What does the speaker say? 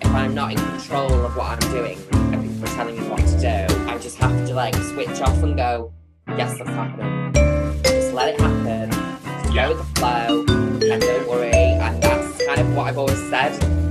if I'm not in control of what I'm doing and people are telling me what to do, I just have to like switch off and go, yes, that's happening. Just let it happen. Go with the flow and don't worry. And that's kind of what I've always said